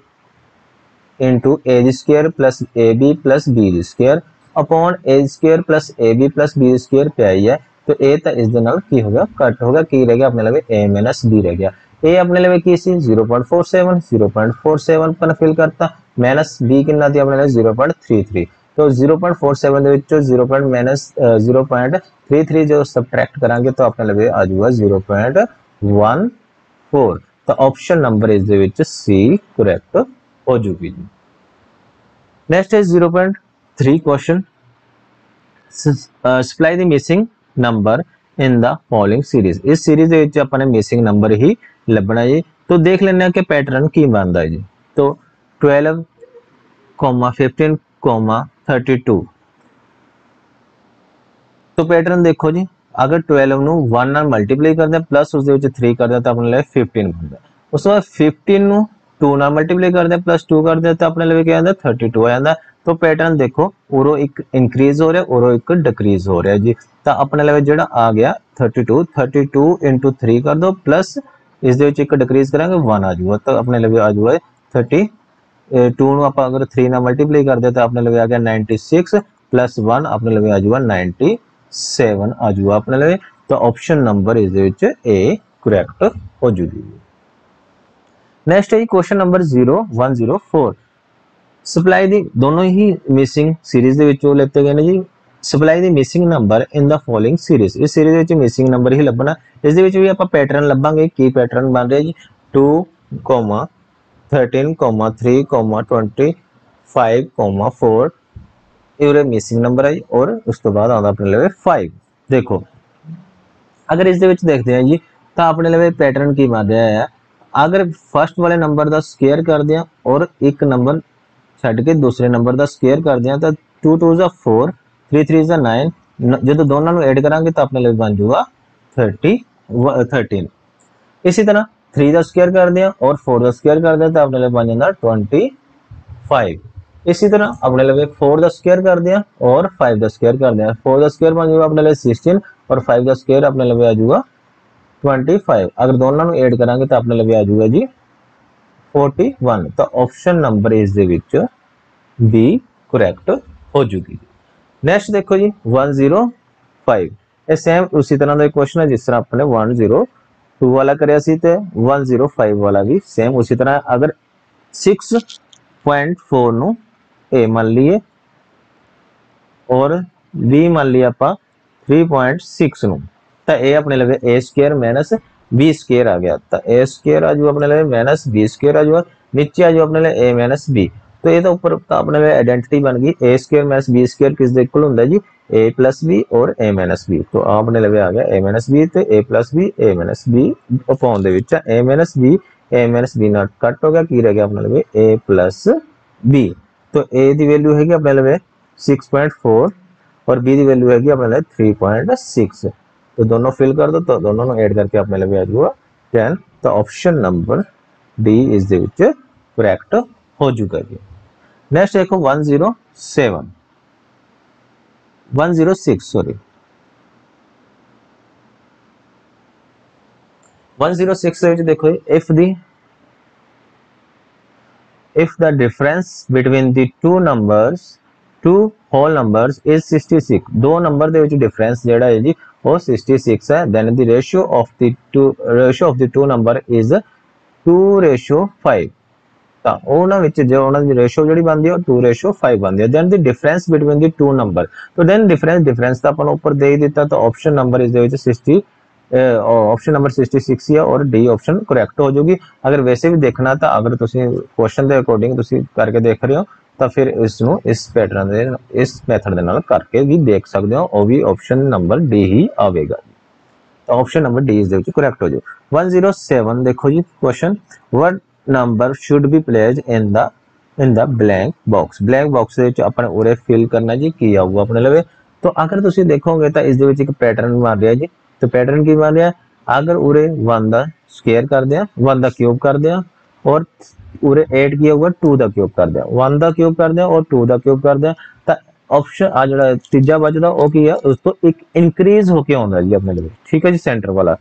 into a the square plus a B plus B the square upon a square plus a B plus B square पे आई है तो ए तो इस की हो गया कट हो गया की रह गया अपने लगे ए माइनस बी रह गया ए अपने लगे की सी 0.47 0.47 पर फिल करता माइनस बी कितना थी अपने लगे 0.33 तो 0.47 ਦੇ ਵਿੱਚੋਂ 0. ਮਾਈਨਸ 0.33 ਜੋ ਸਬਟ੍ਰੈਕਟ ਕਰਾਂਗੇ ਤਾਂ ਆਪਣੇ ਲਵੇ ਆ ਜਾਊਗਾ 0.14 ਤਾਂ ਆਪਸ਼ਨ ਨੰਬਰ ਇਸ ਦੇ ਵਿੱਚ ਸੀ ਕਰੈਕਟ ਹੋ ਜੂਗੀ ਜੀ ਨੈਕਸਟ ਹੈ 0.3 question supply the missing number in the following series इस सीरीज़ अपने मिसिंग नंबर ही लभना जी। तो देख लेने कि पैटर्न की बनता है जी। तो twelve comma fifteen comma thirty two तो पैटर्न देखो जी। अगर ट्वेल्व न वन मल्टीप्लाई कर दें प्लस उस थ्री कर दें तो अपने लिए फिफ्टीन बनता उस फिफ्टीन टू ना मल्टीप्लाई कर दें प्लस टू कर दें तो अपने लिए क्या थर्टी टू आ जाता इंक्रीज हो रहा है, उरो एक डिक्रीज हो रहा है जी। तो अपने लेवल जो आ गया thirty two thirty two into three कर दो प्लस इस डिक्रीज करेंगे वन आ जाऊगा। तो अपने लेवल आ जाऊगा थर्टी टू आप अगर थ्री ना मल्टीप्लाई कर दे तो अपने लेवल आ गया नाइनटी सिक्स प्लस वन अपने लेवल आ जाऊगा नाइनटी सेवन आ जाऊगा अपने लेवल तो ऑप्शन नंबर इस करैक्ट हो जूगी नेक्स्ट है question number zero one zero four supply ਦੀ ਦੋਨੋਂ ਹੀ ਮਿਸਿੰਗ ਸੀਰੀਜ਼ ਦੇ ਵਿੱਚੋਂ ਲੈਤੇ ਗਏ ਨੇ ਜੀ supply the missing number in the following series ਇਸ ਸੀਰੀਜ਼ ਵਿੱਚ ਮਿਸਿੰਗ ਨੰਬਰ ਹੀ ਲੱਭਣਾ ਇਸ ਦੇ ਵਿੱਚ ਵੀ ਆਪਾਂ ਪੈਟਰਨ ਲੱਭਾਂਗੇ ਕੀ ਪੈਟਰਨ ਬਣ ਰਿਹਾ ਜੀ 2, 13, 3, 25, 4 ਇਹ ਉਰੇ ਮਿਸਿੰਗ ਨੰਬਰ ਹੈ ਔਰ ਉਸ ਤੋਂ ਬਾਅਦ ਆਉਂਦਾ ਆਪਣੇ ਲਈ 5 ਦੇਖੋ ਅਗਰ ਇਸ ਦੇ ਵਿੱਚ ਦੇਖਦੇ ਹਾਂ ਜੀ ਤਾਂ ਆਪਣੇ ਲਈ ਪੈਟਰਨ ਕੀ ਬਣ ਰਿਹਾ ਹੈ ਅਗਰ ਫਸਟ ਵਾਲੇ ਨੰਬਰ ਦਾ ਸਕੁਅਰ ਕਰਦੇ ਹਾਂ ਔਰ ਇੱਕ ਨੰਬਰ ਛੱਡ ਕੇ ਦੂਸਰੇ ਨੰਬਰ ਦਾ ਸਕੁਅਰ ਕਰਦੇ ਆ ਤਾਂ 2 2 ਦਾ 4 3 3 ਦਾ 9 ਜਦੋਂ ਦੋਨਾਂ ਨੂੰ ਐਡ ਕਰਾਂਗੇ ਤਾਂ ਆਪਣੇ ਲਈ ਬਣ ਜਾਊਗਾ 30 13 ਇਸੇ ਤਰ੍ਹਾਂ 3 ਦਾ ਸਕੁਅਰ ਕਰਦੇ ਆ ਔਰ 4 ਦਾ ਸਕੁਅਰ ਕਰਦੇ ਆ ਤਾਂ ਆਪਣੇ ਲਈ ਬਣ ਜਾਂਦਾ 25 इसी तरह अपने लिए 4 ਦਾ ਸਕੁਅਰ ਕਰਦੇ ਆ ਔਰ 5 ਦਾ ਸਕੁਅਰ ਕਰਦੇ ਆ 4 ਦਾ ਸਕੁਅਰ ਬਣ ਜਾਊਗਾ ਆਪਣੇ ਲਈ 16 ਔਰ 5 ਦਾ ਸਕੁਅਰ ਆਪਣੇ ਲਈ ਆ ਜਾਊਗਾ 25 ਅਗਰ ਦੋਨਾਂ ਨੂੰ ਐਡ ਕਰਾਂਗੇ ਤਾਂ ਆਪਣੇ ਲਈ ਆ ਜਾਊਗਾ ਜੀ 41 ਤਾਂ ਆਪਸ਼ਨ ਨੰਬਰ ਇਸ ਦੇ ਵਿੱਚ B ਕਰੈਕਟ ਹੋ ਜੂਗੀ ਨੈਕਸਟ ਦੇਖੋ ਜੀ 105 ਇਹ ਸੇਮ ਉਸੇ ਤਰ੍ਹਾਂ ਦਾ ਕੁਐਸਚਨ ਹੈ ਜਿਸ ਤਰ੍ਹਾਂ ਆਪਣੇ 102 ਵਾਲਾ ਕਰਿਆ ਸੀ ਤੇ 105 ਵਾਲਾ ਵੀ ਸੇਮ ਉਸੇ ਤਰ੍ਹਾਂ ਅਗਰ 6.4 ਨੂੰ a ਮੰਨ ਲਈਏ ਔਰ b ਮੰਨ ਲਿਆ ਆਪਾਂ 3.6 ਨੂੰ ਤਾਂ ਇਹ ਆਪਣੇ ਲਵੇ a square minus b square ਆ ਗਿਆ ਤਾਂ a ਸਕੁਅਰ ਆ ਜੂ ਆਪਣੇ ਲਵੇ ਮਾਈਨਸ b ਸਕੁਅਰ ਆ ਜੂ नीचे आ जाओ अपने लिए a माइनस b तो ये तो ऊपर तो अपने लिए आइडेंटिटी बन गई a square minus b square किस दे इक्वल होता है जी a प्लस b और a माइनस b तो आपने लिए आ गया a माइनस b ਤੇ a plus b a minus b upon ਦੇ ਵਿੱਚ a minus b a minus b ਨਾਲ ਕੱਟ ਹੋ ਗਿਆ ਕੀ ਰਹਿ ਗਿਆ ਆਪਣੇ ਲਈ a प्लस b तो a ਦੀ ਵੈਲਿਊ ਹੈਗੀ ਆਪਣੇ ਲਈ 6.4 और b ਦੀ ਵੈਲਿਊ ਹੈਗੀ ਆਪਣੇ ਲਈ 3.6 तो दोनों फिल कर दो तो दोनों ਨੂੰ ਐਡ ਕਰਕੇ ਆਪਣੇ ਲਈ ਆ ਜਾਊਗਾ 10 ਤਾਂ ਆਪਸ਼ਨ ਨੰਬਰ डी ਇਸ ਦੇ ਵਿੱਚ ਕਰੈਕਟ ਹੋ ਜੂਗਾ ਜੀ ਨੈਕਸਟ ਦੇਖੋ 107 106 ਸੌਰੀ 106 ਦੇ ਵਿੱਚ ਦੇਖੋ if the if the difference between the two numbers two whole numbers is 66 ਦੋ ਨੰਬਰ ਦੇ ਵਿੱਚ ਡਿਫਰੈਂਸ ਜਿਹੜਾ ਹੈ ਜੀ ਉਹ 66 ਹੈ then the ratio of the two ratio of the two number is 2 ratio 5 ਤਾਂ ਉਹਨਾਂ ਵਿੱਚ ਜੋ ਉਹਨਾਂ ਦੀ ਰੇਸ਼ੋ ਜਿਹੜੀ ਬਣਦੀ ਹੈ ਉਹ 2 ਰੇਸ਼ੋ 5 ਬਣਦੀ ਹੈ then the difference between the two number ਤਾਂ ਦੈਨ ਡਿਫਰੈਂਸ ਡਿਫਰੈਂਸ ਤਾਂ ਆਪਾਂ ਨੂੰ ਉੱਪਰ ਦੇ ਹੀ ਦਿੱਤਾ ਤਾਂ ਆਪਸ਼ਨ ਨੰਬਰ ਇਸ ਦੇ ਵਿੱਚ 60 ਆਪਸ਼ਨ ਨੰਬਰ 66 ਹੀ ਹੈ ਔਰ ਡੀ ਆਪਸ਼ਨ ਕਰੈਕਟ ਹੋ ਜਾਊਗੀ ਅਗਰ ਵੈਸੇ ਵੀ ਦੇਖਣਾ ਤਾਂ ਅਗਰ ਤੁਸੀਂ ਕੁਐਸਚਨ ਦੇ ਅਕੋਰਡਿੰਗ ਤੁਸੀਂ ਕਰਕੇ ਦੇਖ ਰਹੇ ਹੋ ਤਾਂ ਫਿਰ ਇਸ ਨੂੰ ਇਸ ਪੈਟਰਨ ਦੇ ਇਸ ਮੈਥਡ ਦੇ ਨਾਲ ਕਰਕੇ ਵੀ ਦੇਖ ਸਕਦੇ ਹੋ ਉਹ ਵੀ ਆਪਸ਼ਨ ਨੰਬਰ ਡੀ ਹੀ ਆਵੇਗਾ ਤਾਂ ਆਪਸ਼ਨ ਨੰਬਰ ਡੀ ਇਸ ਦੇ ਵਿੱਚ ਕਰੈਕਟ ਹੋ ਜਾਊ 107 ਦੇਖੋ ਜੀ question what number should be placed in the in the blank box blank box ਦੇ ਵਿੱਚ ਆਪਾਂ ਉਰੇ ਫਿਲ ਕਰਨਾ ਜੀ ਕੀ ਆਊਗਾ ਆਪਣੇ ਲਵੇ ਤਾਂ ਅਗਰ ਤੁਸੀਂ ਦੇਖੋਗੇ ਤਾਂ ਇਸ ਦੇ ਵਿੱਚ ਇੱਕ ਪੈਟਰਨ ਬਣ ਰਿਹਾ ਜੀ ਤੇ ਪੈਟਰਨ ਕੀ ਬਣ ਰਿਹਾ ਅਗਰ ਉਰੇ 1 ਦਾ ਸਕੁਅਰ ਕਰਦੇ ਆ 1 ਦਾ ਕਿਊਬ ਕਰਦੇ ਆ ਔਰ ਉਰੇ 8 ਕੀ ਹੋਊਗਾ 2 ਦਾ ਕਿਊਬ ਕਰਦੇ ਆ 1 ਦਾ ਕਿਊਬ ਕਰਦੇ ਆ ਔਰ 2 ਦਾ ਕਿਊਬ ਕਰਦੇ ਆ ਤਾਂ ਆਪਸ਼ਨ ਆ ਜਿਹੜਾ ਤੀਜਾ ਬਚਦਾ ਉਹ ਕੀ ਆ ਉਸ ਤੋਂ ਇੱਕ ਇਨਕਰੀਜ਼ ਹੋ ਕੇ ਆਉਂਦਾ ਜੀ ਆਪਣੇ ਲਈ ਠੀਕ ਹੈ ਜੀ ਸੈਂਟਰ ਵਾਲਾ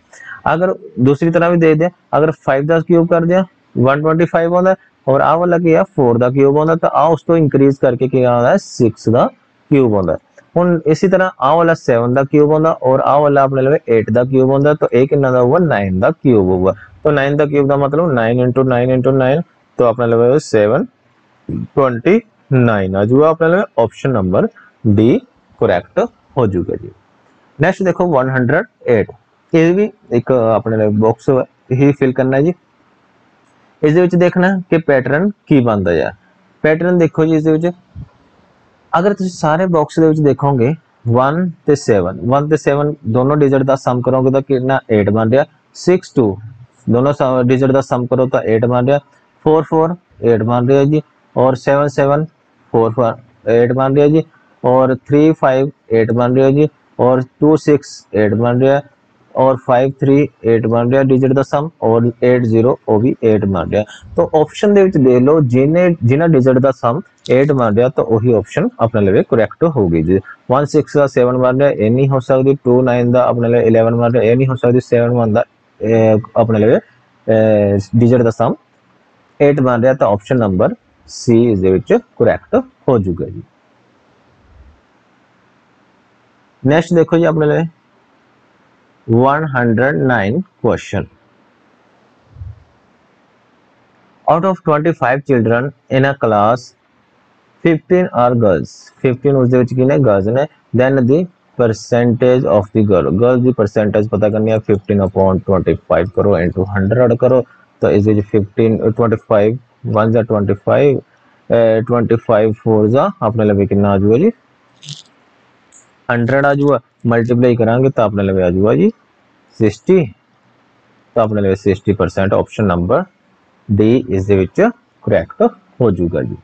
ਅਗਰ ਦੂਸਰੀ ਤਰ੍ਹਾਂ ਵੀ ਦੇ ਦੇ ਅਗਰ 5 ਦਾ ਕਿਊਬ ਕਰਦੇ ਆ 125 ਆਉਂਦਾ ਔਰ ਆ ਵਾਲਾ ਕੀ ਆ 4 ਦਾ ਕਿਊਬ ਆਉਂਦਾ ਤਾਂ ਆ ਉਸ ਤੋਂ ਇਨਕਰੀਜ਼ ਕਰਕੇ ਕੀ ਆਉਂਦਾ 6 ਦਾ ਕਿਊਬ ਆਉਂਦਾ ਹੁਣ ਇਸੇ ਤਰ੍ਹਾਂ ਆ ਵਾਲਾ 7 ਦਾ ਕਿਊਬ ਆਉਂਦਾ ਔਰ ਆ ਵਾਲਾ ਆਪਣੇ ਲਈ 8 ਦਾ ਕਿਊਬ ਆਉਂਦਾ ਤਾਂ ਇਹ ਕਿੰਨਾ ਦਾ ਹੋਊਗਾ 9 ਦਾ ਕਿਊਬ ਹੋਊਗਾ ਤਾਂ 9 ਦਾ ਕਿਊਬ ਦਾ ਮਤਲਬ 9 9 9 तो अपने लेवल सेवन ट्वेंटी नाइन आ जाऊगा अपने level option number D correct हो जाऊगा जी नेक्स्ट देखो 108 ਇਹ ਵੀ ਇੱਕ ਆਪਣੇ ਲਈ ਬਾਕਸ ਹੀ ਫਿਲ ਕਰਨਾ ਹੈ ਜੀ ਇਸ ਦੇ ਵਿੱਚ ਦੇਖਣਾ ਕਿ ਪੈਟਰਨ ਕੀ ਬਣਦਾ ਹੈ ਪੈਟਰਨ ਦੇਖੋ ਜੀ ਇਸ ਦੇ ਵਿੱਚ ਅਗਰ ਤੁਸੀਂ ਸਾਰੇ ਬਾਕਸ ਦੇ ਵਿੱਚ ਦੇਖੋਗੇ 1 ਤੇ 7 1 ਤੇ 7 ਦੋਨੋਂ ਡਿਜਿਟ ਦਾ ਸਮ ਕਰੋਗੇ ਤਾਂ ਕਿੰਨਾ 8 ਬਣ ਰਿਹਾ 6 2 ਦੋਨੋਂ ਡਿਜਿਟ ਦਾ ਸਮ ਕਰੋ ਤਾਂ 8 ਬਣ ਰਿਹਾ 4 4 8 बन रहा है जी और 7 7 4 4 8 बन रहा है जी और 3 5 8 बन रहा है जी और 2 6 8 बन रहा है और 5 3 8 बन रहा डिजिट ਦਾ ਸਮ ਔਰ 8 0 ਉਹ ਵੀ 8 ਬਣ ਰਿਹਾ ਤਾਂ ਆਪਸ਼ਨ ਦੇ ਵਿੱਚ ਦੇ ਲਓ ਜਿਹਨੇ ਜਿਨ੍ਹਾਂ ਡਿਜਿਟ ਦਾ ਸਮ 8 ਬਣ ਰਿਹਾ ਤਾਂ ਉਹੀ ਆਪਸ਼ਨ ਆਪਣੇ ਲਈ ਕਰੈਕਟ ਹੋਊਗੀ ਜੀ 1 6 ਦਾ 7 ਬਣ ਰਿਹਾ ਇਹ ਨਹੀਂ ਹੋ ਸਕਦੀ 2 9 ਦਾ ਆਪਣੇ ਲਈ 11 ਬਣ ਰਿਹਾ ਇਹ ਨਹੀਂ ਹੋ ਸਕਦੀ 7 1 ਦਾ ਆਪਣੇ ਲਈ ਡਿਜਿਟ ਦਾ ਸਮ 8 ਬਣ ਰਿਹਾ ਤਾਂ ਆਪਸ਼ਨ ਨੰਬਰ C ਇਸ ਦੇ ਵਿੱਚ ਕਰੈਕਟ ਹੋ ਜਾਊਗਾ ਜੀ ਨੈਕਸਟ ਦੇਖੋ ਜੀ ਆਪਣੇ ਲਈ 109 question out of 25 children in a class 15 are girls 15 ਉਸ ਦੇ ਵਿੱਚ ਕਿੰਨੇ girls ਨੇ then the percentage of the girl girls the percentage ਪਤਾ ਕਰਨੀ ਹੈ 15 upon 25 ਕਰੋ into 100 ਕਰੋ तो is is fifteen twenty five one ज़ा twenty five twenty five four ज़ा अपने लगे कितना आ जाऊगा जी? हंड्रेड आ जाऊगा। मल्टीप्लाई करेंगे तो अपने लगे आ जाऊगा जी सिक्सटी तो अपने लगे sixty percent option number D is correct हो जाऊगा जी।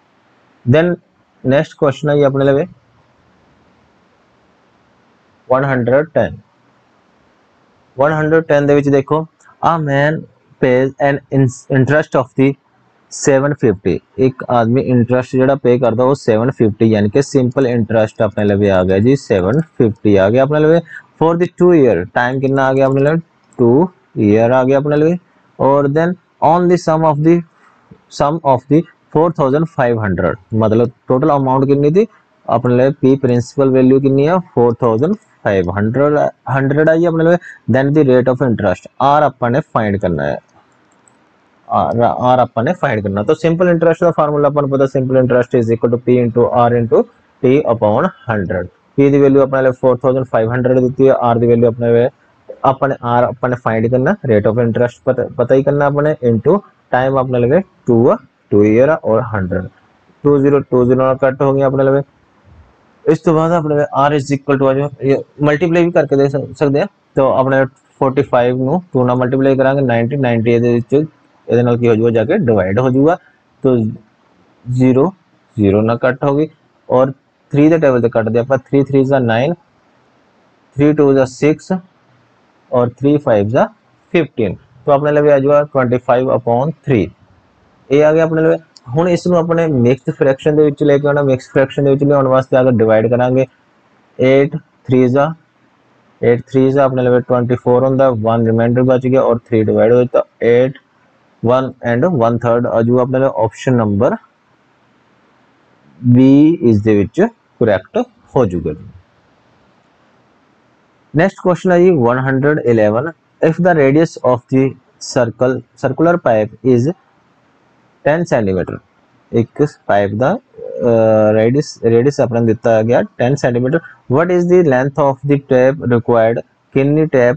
देन नैक्सट क्वेश्चन है ये अपने लगे। One hundred ten one hundred ten देखो। A man pays an interest of the seven fifty एक आदमी इंटरेस्ट जो पे करता वो सैवन फिफ्टी यानी कि सिंपल इंटरेस्ट अपने लिए आ गया जी सैवन फिफ्टी आ गया अपने लिए for the two year time कि आ गया अपने लिए टू ईयर आ गया अपने लिए और then on the sum of the sum of the four thousand five hundred मतलब टोटल अमाउंट कि अपने लिए पी प्रिंसिपल वैल्यू कितनी four thousand five hundred hundred आई अपने लिए then the rate of interest R upon find करना है। ਹੈ r r ਆਪਾਂ ਨੇ ਫਾਈਂਡ ਕਰਨਾ ਤਾਂ ਸਿੰਪਲ ਇੰਟਰਸਟ ਦਾ ਫਾਰਮੂਲਾ ਆਪਾਂ ਨੂੰ ਪਤਾ simple interest is equal to p r t upon 100 p the value ਆਪਣੇ ਲਈ 4500 ਦਿੱਤੀ ਹੈ r ਦੀ ਵੈਲਿਊ ਆਪਣੇ ਲਈ ਆਪਾਂ ਨੇ r ਆਪਾਂ ਨੇ ਫਾਈਂਡ ਕਰਨਾ ਰੇਟ ਆਫ ਇੰਟਰਸਟ ਪਤਾ ਹੀ ਕਰਨਾ ਆਪਣੇ ਇਨਟੂ टाइम अपने लगे टू टू ईयर और hundred two zero two zero cut हो गया अपने लगे इस तो बाद अपने आर इज इक्वल टू आज मल्टीप्लाई भी करके दे सकते हैं तो अपने 45 ਨੂੰ 2 ਨਾਲ ਮਲਟੀਪਲਾਈ ਕਰਾਂਗੇ 90 90 ਇਹਦੇ ਵਿੱਚ ਇਹਦੇ ਨਾਲ ਕੀ ਹੋ ਜਾਊਗਾ ਜਾ ਕੇ ਡਿਵਾਈਡ ਹੋ ਜਾਊਗਾ तो 0 0 ਨਾਲ ਕੱਟ ਹੋ ਗਈ ਔਰ 3 ਦੇ ਟੇਬਲ ਤੇ ਕੱਟਦੇ ਆਪਾਂ 3 3 ਦਾ 9 3 2 ਦਾ 6 और 3 5 ਦਾ 15 तो अपने लिए आ जाएगा 25 अपॉन 3 ਇਹ ਆ ਗਿਆ ਆਪਣੇ ਲਈ ਹੁਣ ਇਸ ਨੂੰ ਆਪਣੇ ਮਿਕਸਡ ਫ੍ਰੈਕਸ਼ਨ ਦੇ ਵਿੱਚ ਲੈ ਕੇ ਆਉਣਾ ਮਿਕਸਡ ਫ੍ਰੈਕਸ਼ਨ ਦੇ ਵਿੱਚ ਲਿਆਉਣ ਵਾਸਤੇ ਅਗਰ ਡਿਵਾਈਡ ਕਰਾਂਗੇ 8 3 ਦਾ 8 3 ਦਾ ਆਪਣੇ ਲਈ 24 ਹੁੰਦਾ 1 ਰਿਮਾਈਂਡਰ ਬਚ ਗਿਆ ਔਰ 3 ਡਿਵਾਈਡ ਹੋਇਆ ਤਾਂ 8 1 ਐਂਡ 1 ਥਰਡ ਆ ਜੂ ਆਪਣੇ ਲਈ ਆਪਸ਼ਨ ਨੰਬਰ B ਇਸ ਦੇ ਵਿੱਚ ਕਰੈਕਟ ਹੋ ਜੂਗਾ ਜੀ नेक्स्ट क्वेश्चन है जी 111 if the radius of the circle circular pipe is 10 centimeter ਇੱਕ ਪਾਈਪ ਦਾ ਰੇਡੀਅਸ ਰੇਡੀਅਸ ਆਪਣਾ ਦਿੱਤਾ ਗਿਆ 10 centimeter what is the length of the tape required ਕਿੰਨੀ ਟੇਪ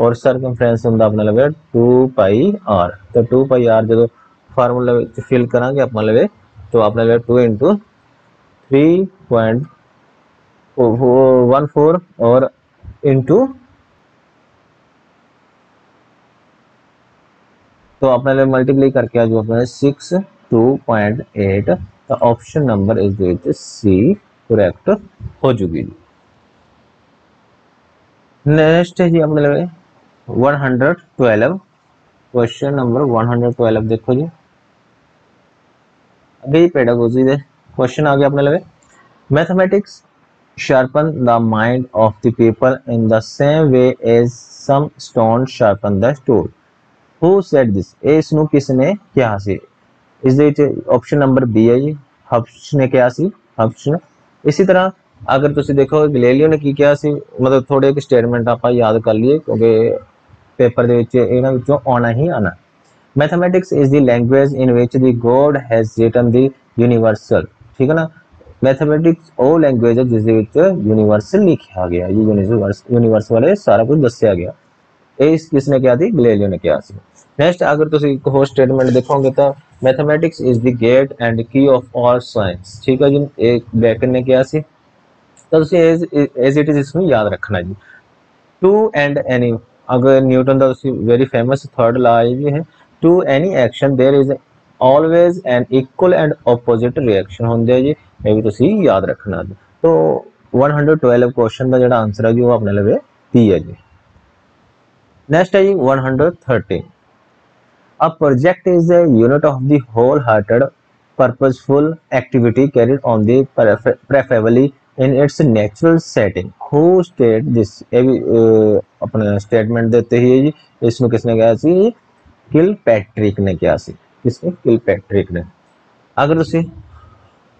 ਔਰ ਸਰਕਮਫਰੈਂਸ ਹੁੰਦਾ ਆਪਣੇ ਲਵੇ 2 ਪਾਈ r ਤਾਂ 2 ਪਾਈ r ਜਦੋਂ ਫਾਰਮੂਲਾ ਵਿੱਚ ਫਿਲ ਕਰਾਂਗੇ ਆਪਾਂ ਲਵੇ ਤਾਂ ਆਪਣੇ ਲਵੇ 2 3.14 और इंटू तो अपने लिए मल्टीप्लाई करके आज अपने सिक्स टू पॉइंट एट तो ऑप्शन नंबर इस ਦੇ सी करेक्ट हो चुकी जी नेक्स्ट है जी अपने लिए 112 क्वेश्चन नंबर 112 देखो जी। अभी पेडागोजी दे। क्वेश्चन आ गया अपने लगे। Mathematics sharpen the mind of the people in the same way as some stone sharpen the stone who said this A snoop किसने क्या हसी इस इट ऑप्शन नंबर बी है जी। हब्स ने क्या सी। हब्स ने। इसी तरह, अगर तुम देखो गलेलियो ने की क्या सी? मतलब थोड़े एक स्टेटमेंट आप याद कर लिए, क्योंकि ਪੇਪਰ ਦੇ ਵਿੱਚ ਇਹਨਾਂ ਵਿੱਚੋਂ ਆਉਣਾ ਹੀ ਆਣਾ mathematics is the language in which the God has written the universal ਠੀਕ ਹੈ ਨਾ ਮੈਥਮੈਟਿਕਸ ਉਹ ਲੈਂਗੁਏਜ ਹੈ ਜਿਸ ਦੇ ਵਿੱਚ ਯੂਨੀਵਰਸਲ ਲਿਖਿਆ ਗਿਆ ਇਹ ਯੂਨੀਵਰਸ ਯੂਨੀਵਰਸ ਬਾਰੇ ਸਾਰਾ ਕੁਝ ਦੱਸਿਆ ਗਿਆ ਇਹ ਕਿਸ ਨੇ ਕਿਹਾ ਸੀ ਗਲੇਲੀਓ ਨੇ ਕਿਹਾ ਸੀ ਨੈਕਸਟ ਅਗਰ ਤੁਸੀਂ ਇੱਕ ਹੋਰ ਸਟੇਟਮੈਂਟ ਦੇਖੋਗੇ ਤਾਂ mathematics is the gate and key of all science ਠੀਕ ਹੈ ਜੀ ਇਹ ਬੈਕਨ ਨੇ ਕਿਹਾ ਸੀ ਤਾਂ ਤੁਸੀਂ ਐਜ਼ ਐਜ਼ ਇਟ ਇਜ਼ ਇਸ ਨੂੰ ਯਾਦ ਰੱਖਣਾ ਜੀ ਟੂ ਐਂਡ ਐਨੀ ਅਗਰ ਨਿਊਟਨ ਦਾ ਤੁਸੀਂ ਵੈਰੀ ਫੇਮਸ ਥਰਡ ਲਾ ਹੈ ਜੀ ਹੈ to any action there is always an equal and opposite reaction ਹੁੰਦੇ ਆ ਜੀ ਇਹ ਵੀ ਤੁਸੀਂ ਯਾਦ ਰੱਖਣਾ ਜੀ तो 112 क्वेश्चन ਦਾ ਜਿਹੜਾ ਆਨਸਰ ਹੈ ਜੀ ਉਹ ਆਪਣੇ ਲਵੇ B ਹੈ ਜੀ नेक्स्ट है जी 113 a project is a unit of the wholehearted purposeful activity carried on the preferably in its natural setting who state this ये अपना स्टेटमेंट देते ही जी इस किसने कहा सी? किल पैट्रिक ने कहा सी। किसने? किल पैट्रिक ने। अगर तुम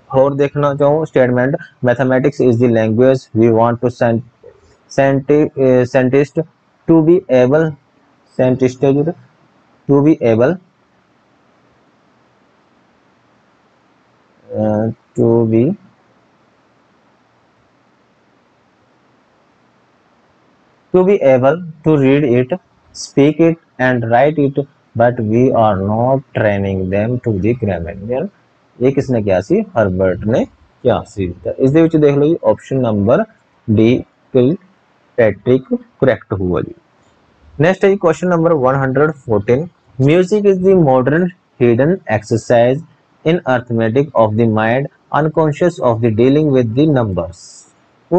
और देखना चाहो statement mathematics is the language we want to sent scientist to be able scientist to be able to be to be able to read it, speak it and write it but we are not training them to the grammarian ये किसने क्या सी? Herbert ने क्या सी। तो इस देख लो जी option number D Kilpatrick correct हुआ जी। नेक्स्ट है जी question number 114 music is the modern hidden exercise in arithmetic of the mind unconscious of the dealing with the numbers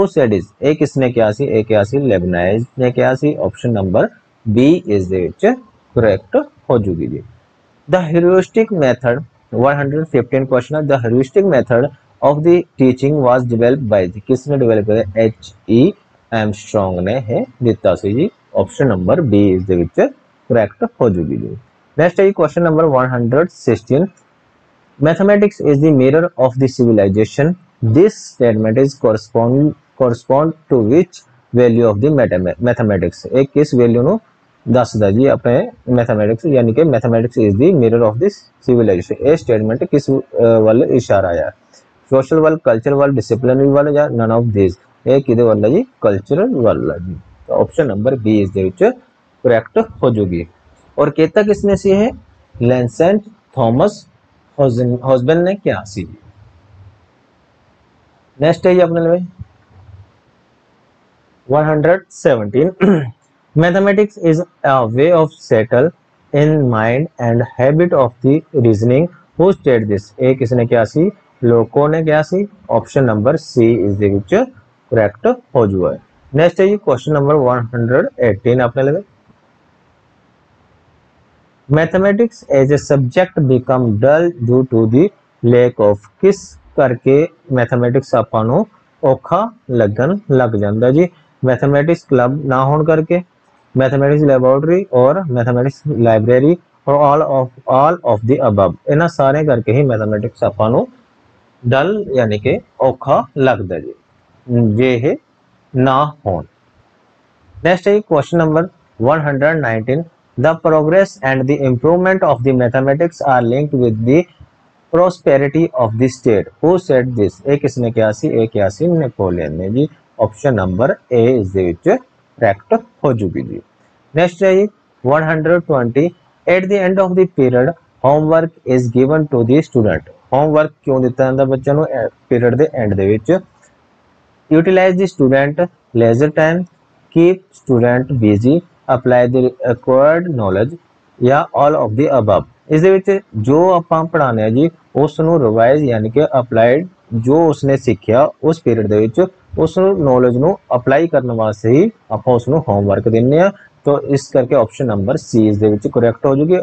said is ए किसने किया सी? ए किया सी लेबनाइज ने किया सी। Option number B is which correct हो जूगी जी the heuristic method 115 question the heuristic method of the teaching was developed by किसने डेवलप किया? एच ई एम स्ट्रॉन्ग ने, है? दिता सी जी। Option number B is the which correct हो जूगी जी नेक्स्ट है question number 116 mathematics is the mirror of the civilisation this statement is correspond correspond to which value of the mathematics एक किस value नु ਦੱਸਦਾ ਜੀ ਆਪਣੇ ਮੈਥਮੈਟਿਕਸ ਯਾਨੀ ਕਿ mathematics is the mirror of this civilization ਇਹ ਸਟੇਟਮੈਂਟ ਕਿਸ ਵੱਲ ਇਸ਼ਾਰਾ ਹੈ ਸੋਸ਼ਲ ਵੱਲ ਕਲਚਰ ਵੱਲ ਡਿਸਪਲਿਨਰੀ ਵੱਲ ਜਾਂ ਨਨ ਆਫ ਥੀਸ ਇਹ ਕਿਹਦੇ ਵੱਲ ਹੈ ਜੀ ਕਲਚਰਲ ਵੱਲ ਹੈ ਜੀ ऑप्शन नंबर बी इस दे विच करेक्ट हो जूगी और कहता किसने सी है लेंसेंट थॉमस हॉस्बेन ने क्या सी नेक्स्ट है अपने लिए। 117 mathematics is a way of settle in mind and habit of the reasoning who state this a किसने क्या सी? लोको ने क्या सी। Option number C is the which correct हो जुआ है नेक्स्ट है जी क्वेश्चन नंबर 118 अपने लिए। Mathematics as a subject become dull due to the lack of किस करके मैथमैटिक्स आपको औखा लगन लग जाता जी मैथमैटिक्स क्लब ना होके मैथमैटिक्स लैबोरेटरी और मैथमैटिक्स लाइब्रेरी और all of all of the अबब इन्ह सारे करके ही मैथमैटिक्स आपको डल यानी कि औखा लगता जी जे ना हो नेक्स्ट है question number 119 the progress and the improvement of the mathematics are link with the prosperity of the state who said this ਇਹ ਕਿਸਨੇ ਕਿਹਾ ਸੀ ਇਹ ਕਿਹਾ ਸੀ ਨੈਪੋਲੀਅਨ ਨੇ ਜੀ ਆਪਸ਼ਨ ਨੰਬਰ A ਇਸ ਦੇ ਵਿੱਚ ਕਰੈਕਟ ਹੋ ਜੂਗੀ ਜੀ ਨੈਕਸਟ ਹੈ ਜੀ 120 at the end of the period homework is given to the student homework ਕਿਉਂ ਦਿੱਤਾ ਜਾਂਦਾ ਬੱਚਿਆਂ ਨੂੰ ਪੀਰੀਅਡ ਦੇ ਐਂਡ ਦੇ ਵਿੱਚ utilize the student leisure time keep student busy apply the acquired knowledge ਜਾਂ all of the above ਇਸ ਦੇ ਵਿੱਚ ਜੋ ਆਪਾਂ ਪੜਾਉਂਦੇ ਆ ਜੀ ਉਸ ਨੂੰ ਰਿਵਾਈਜ਼ ਯਾਨੀ ਕਿ ਅਪਲਾਈਡ ਜੋ ਉਸਨੇ ਸਿੱਖਿਆ ਉਸ ਪੀਰੀਅਡ ਦੇ ਵਿੱਚ ਉਸ ਨੌਲੇਜ ਨੂੰ ਅਪਲਾਈ ਕਰਨ ਵਾਸਤੇ ਹੀ ਆਪਾਂ ਉਸ ਨੂੰ ਹੋਮਵਰਕ ਦਿੰਨੇ ਆ ਤਾਂ ਇਸ ਕਰਕੇ ਆਪਸ਼ਨ ਨੰਬਰ ਸੀ ਇਸ ਦੇ ਵਿੱਚ ਕਰੈਕਟ ਹੋ ਜੂਗੀ